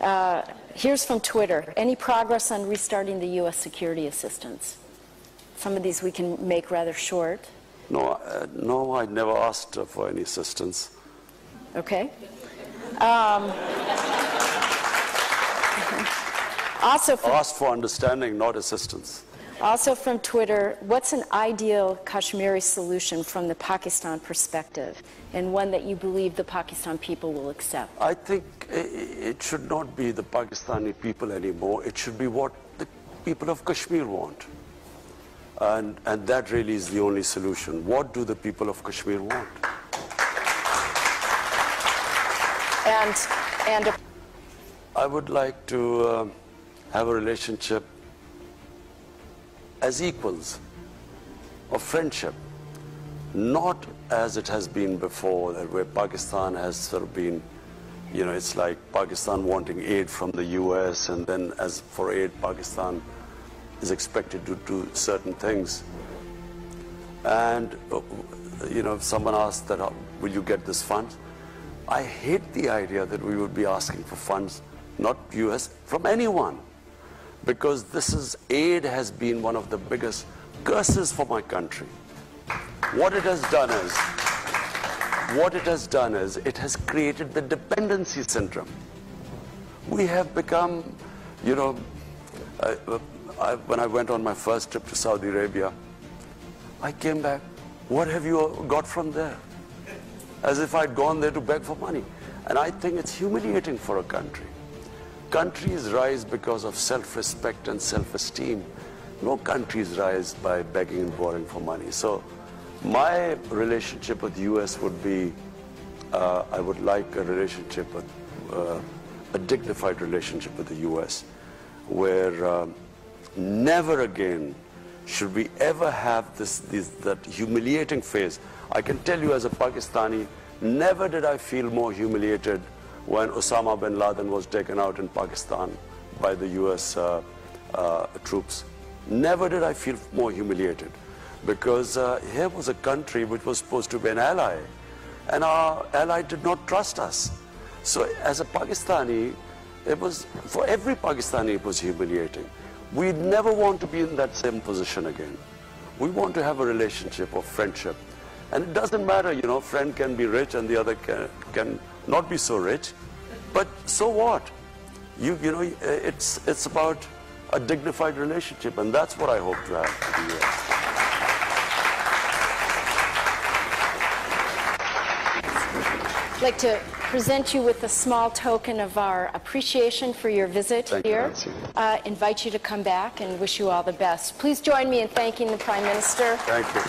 Uh, Here's from Twitter. Any progress on restarting the U.S. security assistance? Some of these we can make rather short. No, uh, no, I never asked uh, for any assistance. Okay. Um, also, asked for understanding, not assistance. Also from Twitter, what's an ideal Kashmiri solution from the Pakistan perspective, and one that you believe the Pakistan people will accept? I think it should not be the Pakistani people anymore. It should be what the people of Kashmir want. And, and that really is the only solution. What do the people of Kashmir want? And, and I would like to um have a relationship as equals of friendship, not as it has been before, that where Pakistan has sort of been, you know, it's like Pakistan wanting aid from the US, and then as for aid, Pakistan is expected to do certain things. And, uh, you know, if someone asked that, uh, will you get this fund? I hate the idea that we would be asking for funds, not US, from anyone. Because this is, aid has been one of the biggest curses for my country. What it has done is, what it has done is, it has created the dependency syndrome. We have become, you know, I, I, when I went on my first trip to Saudi Arabia, I came back, what have you got from there? As if I'd gone there to beg for money. And I think it's humiliating for a country. Countries rise because of self-respect and self-esteem. No countries rise by begging and borrowing for money. So my relationship with the US would be, uh, I would like a relationship with, uh, a dignified relationship with the US, where um, never again should we ever have this, this, that humiliating phase. I can tell you as a Pakistani, never did I feel more humiliated when Osama bin Laden was taken out in Pakistan by the US uh, uh, troops. Never did I feel more humiliated because uh, here was a country which was supposed to be an ally and our ally did not trust us. So as a Pakistani, it was, for every Pakistani it was humiliating. We never want to be in that same position again. We want to have a relationship of friendship. And it doesn't matter, you know, friend can be rich and the other can, can not be so rich. But so what? You, you know, it's, it's about a dignified relationship and that's what I hope to have with the. I'd like to present you with a small token of our appreciation for your visit Thank here. Nancy. Uh, invite you to come back and wish you all the best. Please join me in thanking the Prime Minister. Thank you.